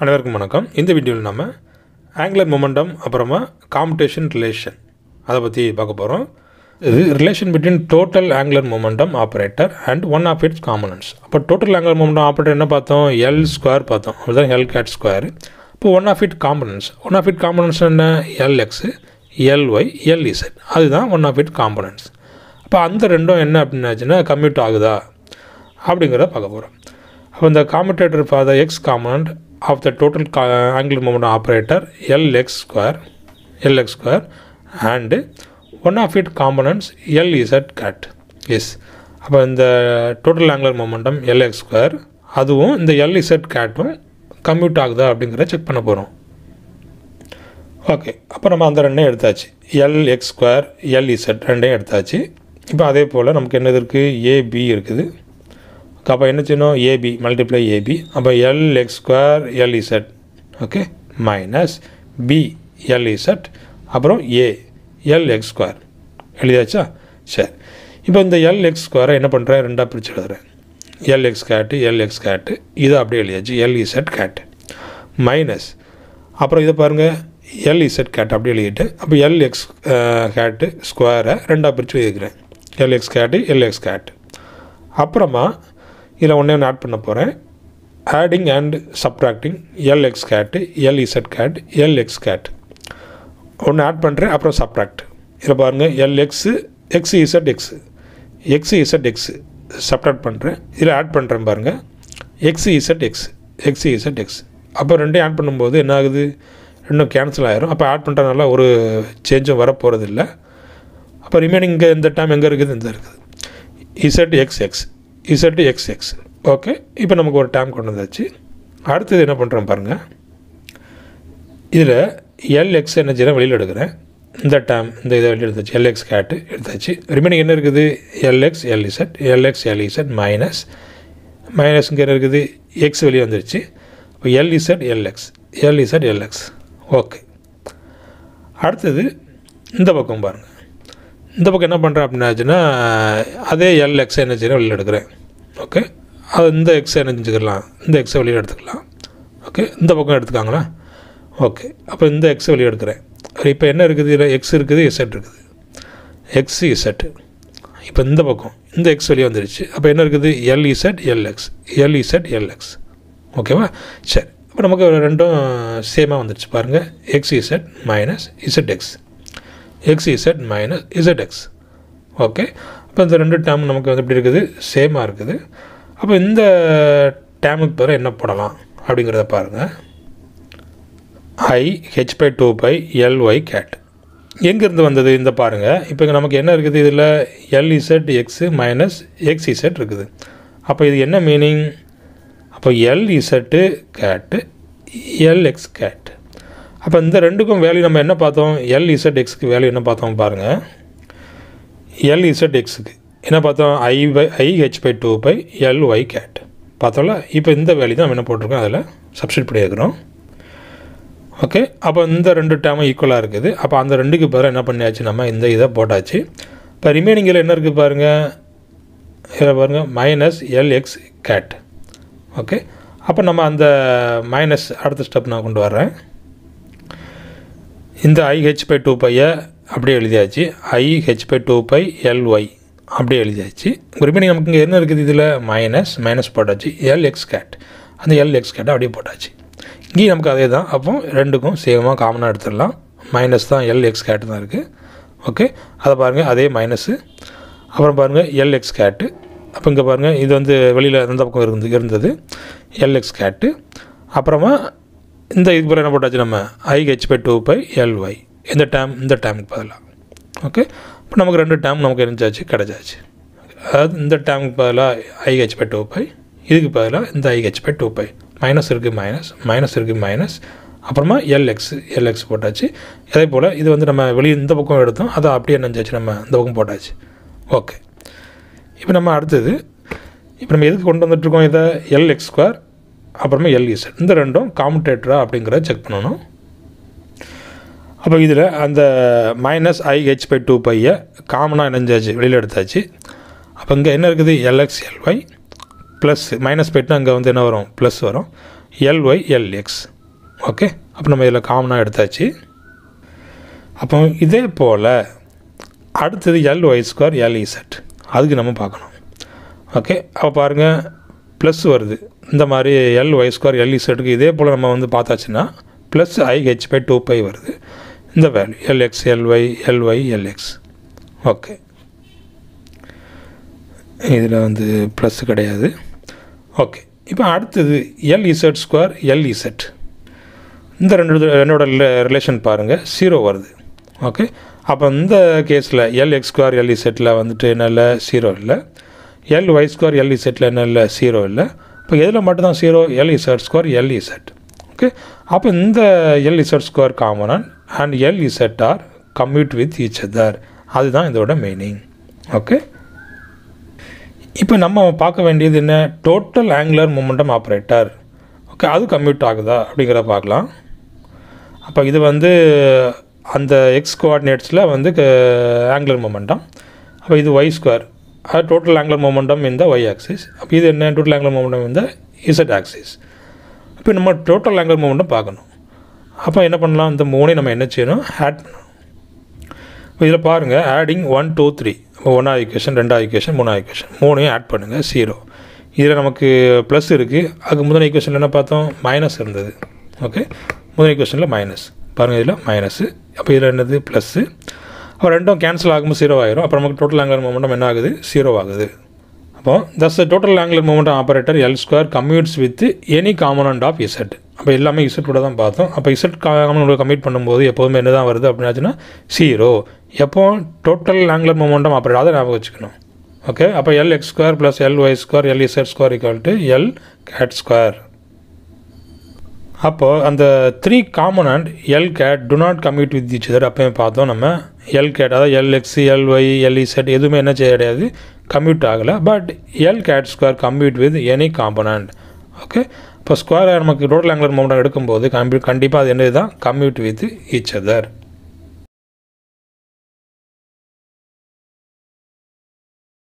அனைவருக்கும் வணக்கம். இந்த வீடியோவில் நம்ம ஆங்குலர் மொமெண்டம் அப்புறமா காம்படேஷன் ரிலேஷன் அதை பற்றி பார்க்க போகிறோம் இது relation between total angular momentum operator and one of its components அப்போ டோட்டல் ஆங்குலர் மொமெண்டம் ஆப்ரேட்டர் என்ன பார்த்தோம்? எல் ஸ்கொயர் பார்த்தோம். அதுதான் எல் கேட் ஸ்கொயர் இப்போ one of it components one of it components என்ன? L X L Y L Z அதுதான் one of it components அப்போ அந்த ரெண்டும் என்ன அப்படின்னாச்சுன்னா கம்யூட் ஆகுதா? அப்படிங்கிறத பார்க்க போகிறோம் அப்போ இந்த commutator for the X component of the total angular moment operator L X square L X square and one of it components L Z ket S அப்போ இந்த total angular momentum L X square அதுவும் இந்த L Z கேட்டும் commute ஆகுதா அப்படிங்கிறத check பண்ண போகிறோம் okay அப்போ நம்ம அந்த ரெண்டையும் எடுத்தாச்சு. L X square L Z ரெண்டையும் எடுத்தாச்சு. இப்போ அதே போல் நமக்கு என்னது இருக்குது ஏபி இருக்குது. அப்போ என்ன செய்யணும் A B multiply A B அப்போ L x square L z okay minus B L z அப்புறம் ஏ எல் எக்ஸ் ஸ்கொயர் எழுதியாச்சா? சரி. இப்போ இந்த எல் எக்ஸ் ஸ்கொயரை என்ன பண்ணுறேன் ரெண்டாக பிரித்து எழுதுறேன். L X hat L X hat இதை அப்படியே எழுதியாச்சு. எல் இசட் கேட்டு மைனஸ் அப்புறம் இதை பாருங்கள் எல் இசட் கேட் அப்படி எழுதிட்டு அப்போ எல் எக்ஸ் கேட்டு ஸ்கொயரை ரெண்டாக பிரித்து எழுதிக்கிறேன். L X hat L X hat அப்புறமா இதில் ஒன்றே ஒன்று ஆட் பண்ண போகிறேன் adding and subtracting L X hat L Z hat L X hat ஒன்று ஆட் பண்ணுறேன் அப்புறம் சப்ராக்ட் இதில் பாருங்கள் L X X Z X X Z X subtract பண்ணுறேன் இதில் ஆட் பண்ணுறேன் பாருங்கள் X Z X X Z X அப்போ ரெண்டையும் ஆட் பண்ணும்போது என்ன ஆகுது? ரெண்டும் கேன்சல் ஆகிரும் அப்போ ஆட் பண்ணுறதுனால ஒரு சேஞ்சும் வர இல்லை அப்போ ரிமைனிங் இங்கே இந்த டைம் எங்கே இருக்குது? இந்த இருக்குது. Z X X Z X X okay இப்போ நமக்கு ஒரு டைம் கொண்டு வந்தாச்சு. அடுத்தது என்ன பண்ணுறோம் பாருங்கள் இதில் எல் எக்ஸ் என்ன வெளியில் எடுக்கிறேன். இந்த டைம் இந்த இதை வெளியில் எடுத்தாச்சு. எல்எக்ஸ் கேட்டு எடுத்தாச்சு. ரிமைனிங் என்ன இருக்குது? L X L Z L X L Z minus minus என்ன இருக்குது? எக்ஸ் வெளியே வந்துருச்சு. இப்போ L Z L X L Z L X okay அடுத்தது இந்த பக்கம் பாருங்கள் இந்த பக்கம் என்ன பண்ணுறேன் அப்படின்னாச்சுன்னா அதே எல் எக்ஸ் என்ன வெளியில் எடுக்கிறேன். ஓகே அது இந்த எக்ஸ் எனர்ஜிக்கலாம் இந்த எக்ஸை வெளியில் எடுத்துக்கலாம். ஓகே இந்த பக்கம் எடுத்துக்காங்களா? ஓகே அப்போ இந்த எக்ஸை வெளியே எடுக்கிறேன். இப்போ என்ன இருக்குது? இதில் எக்ஸ் இருக்குது இசட் இருக்குது. எக்ஸ் இசட் இப்போ இந்த பக்கம் இந்த எக்ஸ் வெளியே வந்துருச்சு. அப்போ என்ன இருக்குது? L Z L X L Z L X ஓகேவா சரி. இப்போ நமக்கு ரெண்டும் சேமாக வந்துருச்சு பாருங்கள் X Z minus Z X X Z minus Z X okay அப்போ இந்த ரெண்டு டேம் நமக்கு வந்து எப்படி இருக்குது? சேமாக இருக்குது. அப்போ இந்த டேமுக்கு பிறகு என்ன போடலாம்? அப்படிங்கிறத பாருங்கள் I H by two pi L Y hat எங்கேருந்து வந்தது? இந்த பாருங்கள் இப்போ இங்கே நமக்கு என்ன இருக்குது? இதில் L Z X minus X Z இருக்குது. அப்போ இது என்ன மீனிங் அப்போ L Z hat L X hat அப்போ இந்த ரெண்டுக்கும் வேல்யூ நம்ம என்ன பார்த்தோம்? எல் இசட் எக்ஸுக்கு வேல்யூ என்ன பார்த்தோம் பாருங்கள் எல் இசட் எக்ஸுக்கு என்ன பார்த்தோம்? I by I H by two pi L Y hat பார்த்தோம்ல? இப்போ இந்த வேல்யூ தான் நம்ம என்ன போட்டிருக்கோம்? அதில் சப்ஸ்டிட் பண்ணியிருக்கிறோம் ஓகே அப்போ இந்த ரெண்டு டேமும் ஈக்குவலாக இருக்குது. அப்போ அந்த ரெண்டுக்கு பிறகு என்ன பண்ணியாச்சு? நம்ம இந்த இதை போட்டாச்சு. இப்போ ரிமைனிங்கில் என்ன இருக்குது பாருங்கள் இதில் பாருங்கள் minus L X hat okay அப்போ நம்ம அந்த மைனஸ் அடுத்த ஸ்டெப் நான் கொண்டு வர்றேன். இந்த ஐஹெச் பை டூ பையை அப்படியே எழுதியாச்சு. I H by two pi L Y அப்படியே எழுதியாச்சு. குறிப்பிட்டு நமக்கு இங்கே என்ன இருக்குது இதில்? மைனஸ் மைனஸ் போட்டாச்சு. எல் எக்ஸ் கேட் அந்த எல் எக்ஸ் கேட்டை அப்படியே போட்டாச்சு. இங்கேயும் நமக்கு அதே தான் அப்போ ரெண்டுக்கும் சேமாக காமனாக எடுத்துடலாம். மைனஸ் தான் எல் எக்ஸ் கேட்டு தான் இருக்குது ஓகே அதை பாருங்கள் அதே மைனஸு அப்புறம் பாருங்கள் எல் எக்ஸ் கேட்டு அப்போ இங்கே பாருங்கள் இது வந்து வெளியில் அந்த பக்கம் இருந்து இருந்தது. எல் எக்ஸ் கேட்டு அப்புறமா இந்த இது போல் என்ன போட்டாச்சு நம்ம? I H by two pi L Y இந்த டேம் இந்த டேமுக்கு பதிலாக ஓகே இப்போ நமக்கு ரெண்டு டேம் நமக்கு இருந்துச்சாச்சு? கிடச்சாச்சு. அதாவது இந்த டேமுக்கு பதிலாக ஐஹெச் பை டூ பை இதுக்கு பதிலாக இந்த I H by two pi minus இருக்குது மைனஸ் மைனஸ் இருக்குது மைனஸ் அப்புறமா எல்எக்ஸ் எல்எக்ஸ் போட்டாச்சு. அதே போல் இது வந்து நம்ம வெளியே இந்த பக்கம் எடுத்தோம். அதை அப்படியே நினச்சாச்சு நம்ம இந்த பக்கம் போட்டாச்சு. ஓகே இப்போ நம்ம அடுத்தது இப்போ நம்ம எதுக்கு கொண்டு வந்துட்டுருக்கோம் இதை? எல்எக்ஸ் ஸ்கொயர் அப்புறமா எல்இசட் இந்த ரெண்டும் காமுடேட்டரா அப்படிங்கிறத செக் பண்ணணும். அப்போ இதில் அந்த மைனஸ் ஐஹெச் பை டூ பையை காமனாக இணைஞ்சாச்சு வெளியில் எடுத்தாச்சு. அப்போ இங்கே என்ன இருக்குது? L X L Y plus minus போய்ட்டுனா அங்கே வந்து என்ன வரும்? ப்ளஸ் வரும். எல்ஒய் எல்எக்ஸ் ஓகே அப்போ நம்ம இதில் காமனாக எடுத்தாச்சு. அப்போ இதே போல் அடுத்தது எல் ஒய் ஸ்கொயர் எல்இசட் அதுக்கு நம்ம பார்க்கணும். ஓகே அப்போ பாருங்கள் ப்ளஸ் வருது. இந்த மாதிரி எல் ஒய் ஸ்கொயர் எல் இசட்டுக்கு இதே போல் நம்ம வந்து பார்த்தாச்சுன்னா plus I H by two pi வருது. இந்த value L X L Y L Y L X okay இதில் வந்து ப்ளஸ் கிடையாது. ஓகே இப்போ அடுத்தது L Z square L Z இந்த ரெண்டு ரெண்டோட ரிலேஷன் பாருங்கள் ஜீரோ வருது. ஓகே அப்போ இந்த கேஸில் எல் எக்ஸ் ஸ்கொயர் எல் இசட்டில் வந்துட்டு என்ன இல்லை? ஜீரோ இல்லை. எல் ஒய் ஸ்கொயர் எல் இசட்டில் என்ன இல்லை? ஜீரோ இல்லை. இப்போ எதில் மட்டும்தான் zero L Z square L Z okay அப்போ இந்த L Z square காமனன் and L Z are commute with each other அதுதான் இதோட மீனிங் ஓகே இப்போ நம்ம பார்க்க வேண்டியது என்ன? Total angular momentum operator okay அது கம்யூட் ஆகுதா? அப்படிங்கிறத பார்க்கலாம். அப்போ இது வந்து அந்த எக்ஸ் கோஆர்டினேட்ஸில் வந்து ஆங்குலர் மூமெண்டம் அப்போ இது ஒய் ஸ்கொயர் அது டோட்டல் ஆங்குலர் மொமெண்டம் இந்த ஒய் ஆக்சிஸ் அப்போ இது என்ன? டோட்டல் ஆங்குலர் மொமெண்டம் இந்த இசட் ஆக்சிஸ் இப்போ நம்ம டோட்டல் ஆங்குலர் மொமெண்டம் பார்க்கணும். அப்போ என்ன பண்ணலாம்? இந்த மூணையும் நம்ம என்ன செய்யணும்? ஆட் பண்ணணும். இப்போ இதில் பாருங்கள் ஆடிங் ஒன் டூ த்ரீ இப்போ ஒன்றாவது ஈக்குவேஷன் ரெண்டாவது ஈக்குவேஷன் மூணாவது ஈக்குவேஷன் மூணையும் ஆட் பண்ணுங்கள் ஜீரோ இதில் நமக்கு ப்ளஸ் இருக்குது அதுக்கு முதல் ஈக்குவேஷனில் என்ன பார்த்தோம்? மைனஸ் இருந்தது. ஓகே முதல் ஈக்குவேஷனில் மைனஸ் பாருங்கள் இதில் மைனஸு அப்போ இதில் என்னது? ப்ளஸ்ஸு அப்போ ரெண்டும் கேன்சல் ஆகும்போது ஜீரோ ஆயிரும். அப்புறம் நமக்கு டோட்டல் ஆங்குலர் மூமெண்டம் என்ன ஆகுது? ஜீரோ ஆகுது. அப்போ thus total angular momentum operator L square commutes with any component of Z அப்போ எல்லாமே இசட் கூட தான் பார்த்தோம். அப்போ இசட் காமனோட கம்யூட் பண்ணும்போது எப்போதுமே என்ன தான் வருது அப்படின்னாச்சுன்னா ஜீரோ எப்போ டோட்டல் ஆங்குலர் மூமெண்டம் ஆப்பரேட்டர் அதை ஞாபகம் வச்சுக்கணும். ஓகே அப்போ L X square plus L Y square L Z square equal to L hat square அப்போது அந்த three component L hat to not commute with each other அப்பயும் பார்த்தோம் நம்ம எல் கேட் அதாவது L L Y L Z Y எதுவுமே என்ன செய்ய கிடையாது கம்யூட் ஆகலை but L hat square commute with any component okay இப்போ ஸ்கொயர் நமக்கு டோட்டல் ஆங்குலர் மூமெண்ட் எடுக்கும்போது கம்ப்யூ கண்டிப்பாக அது என்னது தான் கம்யூட் வித் ஈச் அதர்